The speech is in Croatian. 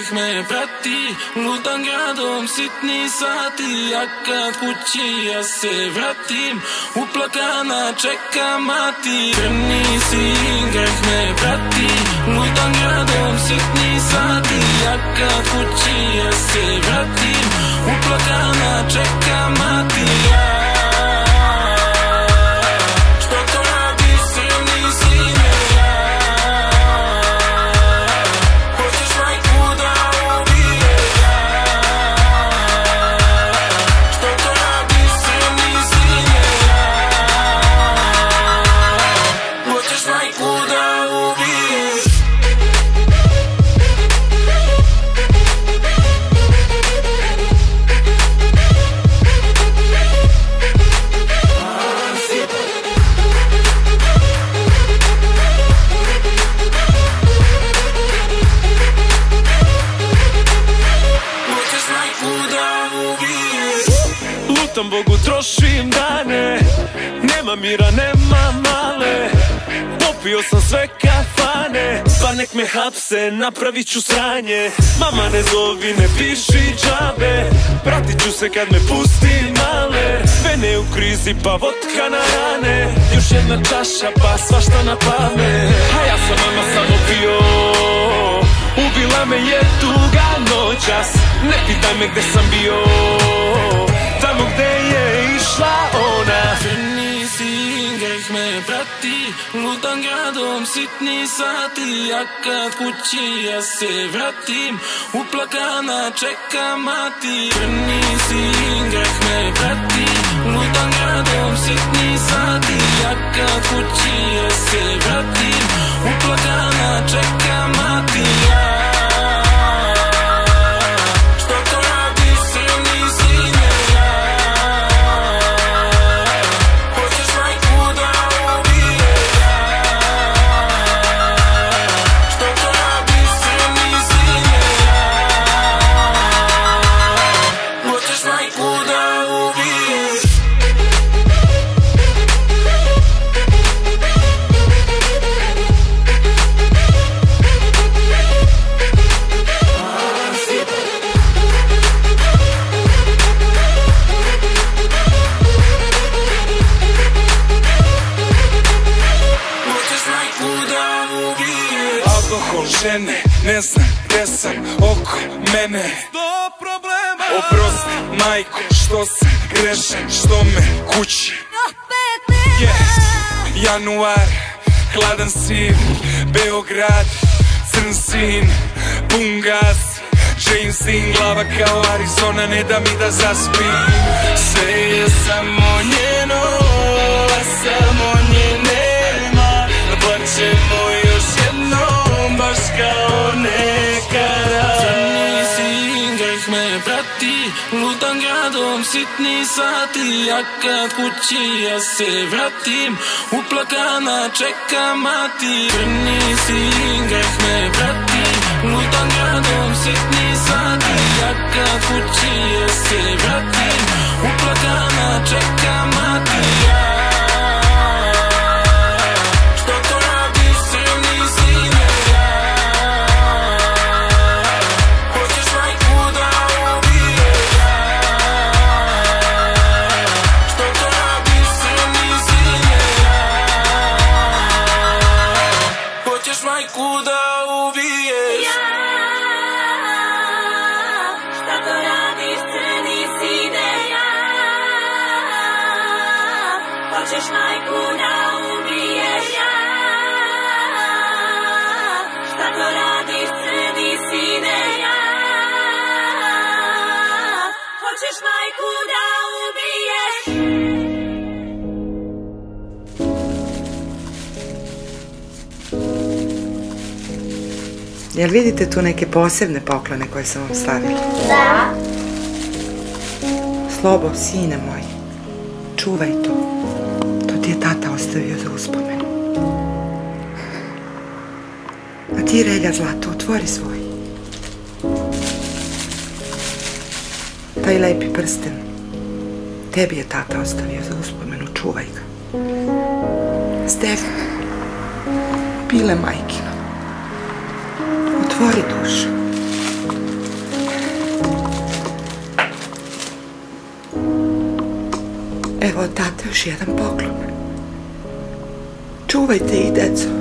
greh me prati, lutam gradom, sitni sati, a kad kući ja se vratim, uplakana čeka mati. Crni si, greh me prati, lutam gradom, sitni sati, a Bogu, trošim dane. Nema mira, nema male. Popio sam sve kafane. Pa nek me hapse, napravit ću sranje. Mama ne zovi, ne piši džabe. Pratit ću se kad me pusti male. Vene u krizi, pa vodka na rane. Još jedna čaša, pa svašta na pamet. A ja sam mama samo pio. Ubila me je tuga noćas. Ne pitaj me gde sam bio. Tamo gde Lutam gradom, sitni sati A kad kući ja se vratim Uplakana čeka mati Crni si, greh me prati Lutam gradom, sitni sati A kad kući ja se vratim Uplakana čeka mati Ja. Žene, ne znam gde sam oko mene. Sto problema. Oprosti, majko, što sam grešan, što me kući. Yes, januar, hladan sin, Beograd, crn sin, pun gas. James Dean, glava kao Arizona, ne da mi da zaspim. Sve je samo si, greh me prati Lutam gradom, sitni sati A kad kući ja se vratim. Uplakana čeka mati Crni si, greh me prati Lutam gradom, sitni sati A kad kući ja se vratim. Uplakana čeka mati Kuda. Jel vidite tu neke posebne poklone koje sam vam stavila? Da. Slobo, sine moj, čuvaj to. To ti je tata ostavio za uspomenu. A ti, Relja Zlato, otvori svoj. Taj lepi prsten. Tebi je tata ostavio za uspomenu, čuvaj ga. Stef, pile majkino. Otvori dušu. Evo tate još jedan poklon. Čuvajte ih, deco.